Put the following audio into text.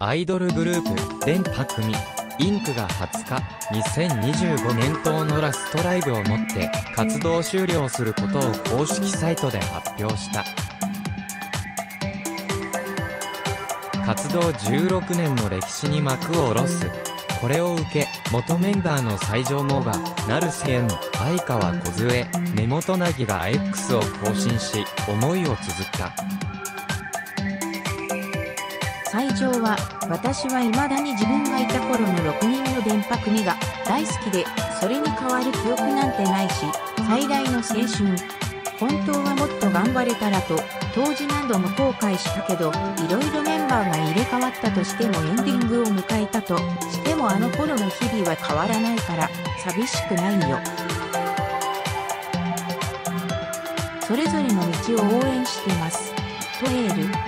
アイドルグループ、電波組、インクが20日、2025年頭のラストライブをもって活動終了することを公式サイトで発表した。活動16年の歴史に幕を下ろす。これを受け、元メンバーの西条もが、成瀬縁、相川梢、根本凪が X を更新し、思いを綴った。最上は、私は未だに自分がいた頃の6人の電波組が大好きで、それに代わる記憶なんてないし、最大の青春。本当はもっと頑張れたらと、当時何度も後悔したけど、いろいろメンバーが入れ替わったとしてもエンディングを迎えたとしてもあの頃の日々は変わらないから、寂しくないよ。それぞれの道を応援してます。トエール